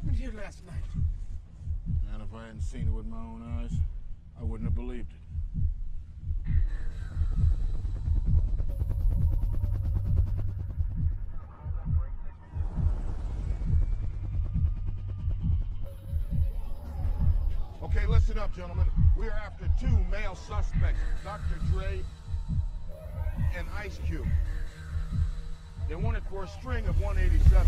happened here last night? And if I hadn't seen it with my own eyes, I wouldn't have believed it. Okay, listen up, gentlemen. We are after two male suspects, Dr. Dre and Ice Cube. They wanted for a string of 187.